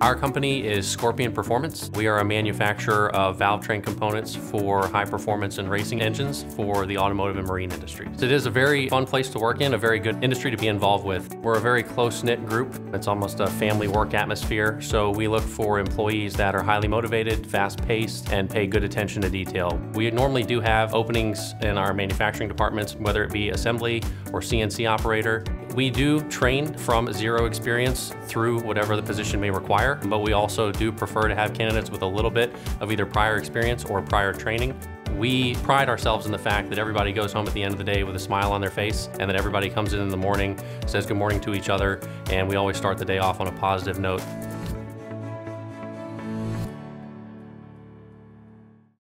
Our company is Scorpion Performance. We are a manufacturer of valve train components for high performance and racing engines for the automotive and marine industry. It is a very fun place to work in, a very good industry to be involved with. We're a very close-knit group. It's almost a family work atmosphere, so we look for employees that are highly motivated, fast-paced, and pay good attention to detail. We normally do have openings in our manufacturing departments, whether it be assembly or CNC operator. We do train from zero experience through whatever the position may require, but we also do prefer to have candidates with a little bit of either prior experience or prior training. We pride ourselves in the fact that everybody goes home at the end of the day with a smile on their face and that everybody comes in in the morning, says good morning to each other, and we always start the day off on a positive note.